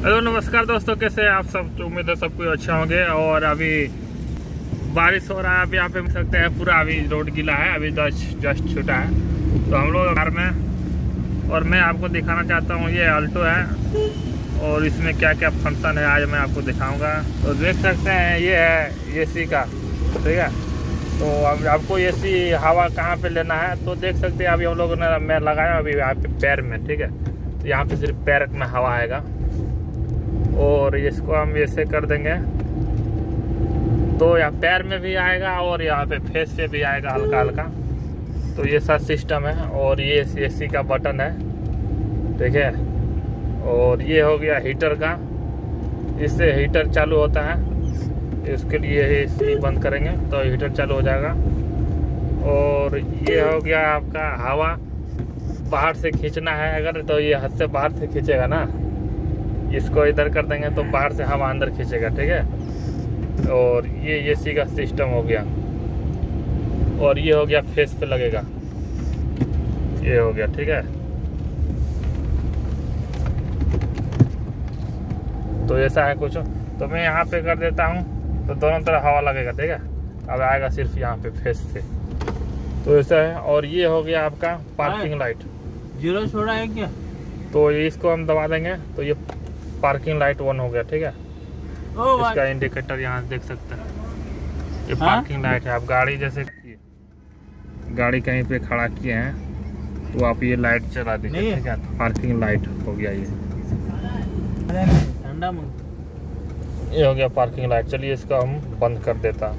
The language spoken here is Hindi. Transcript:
हेलो, नमस्कार दोस्तों, कैसे आप सब? तो उम्मीद है सब कुछ अच्छा होंगे। और अभी बारिश हो रहा है, अभी यहाँ पे मिल सकते हैं, पूरा अभी रोड गीला है, अभी जस्ट जस्ट छूटा है। तो हम लोग घर में, और मैं आपको दिखाना चाहता हूँ, ये अल्टो है, और इसमें क्या क्या फ़ंक्शन है, आज मैं आपको दिखाऊँगा। तो देख सकते हैं, ये है एसी का, ठीक है? तो अब आपको एसी हवा कहाँ पे लेना है तो देख सकते हैं, अभी हम लोगों ने मैं लगाया, अभी यहाँ पे पैर में, ठीक है? तो यहाँ पे सिर्फ़ पैर में हवा आएगा। और इसको हम ऐसे कर देंगे। तो यहाँ पैर में भी आएगा और यहाँ पे फेस पे भी आएगा हल्का हल्का तो ये सब सिस्टम है और ये एसी का बटन है। ठीक है? और ये हो गया हीटर का। इससे हीटर चालू होता है। इसके लिए एसी बंद करेंगे तो हीटर चालू हो जाएगा। और ये हो गया आपका हवा। बाहर से खींचना है अगर तो ये हद से बाहर से खींचेगा ना। इसको इधर कर देंगे तो बाहर से हवा अंदर खींचेगा ठीक है? और ये एसी का सिस्टम हो गया। और ये हो गया फेस पे लगेगा। ये हो गया ठीक है? तो ऐसा है कुछ। तो मैं यहाँ पे कर देता हूँ तो दोनों तरफ़ हवा लगेगा ठीक है? अब आएगा सिर्फ़ यहाँ पे फेस से। तो ऐसा है। और ये हो गया आपका पार्किंग लाइट ज़ीरो छोड़ा है क्या? तो इसको हम दबा देंगे। तो ये पार्किंग लाइट ऑन हो गया ठीक है? इसका इंडिकेटर यहाँ देख सकते हैं। ये हाँ? पार्किंग लाइट है। आप गाड़ी जैसे गाड़ी कहीं पे खड़ा किए हैं तो आप ये लाइट चला दीजिए ठीक है? पार्किंग लाइट हो गया ये। ठंडा ये हो गया पार्किंग लाइट चलिए इसका हम बंद कर देता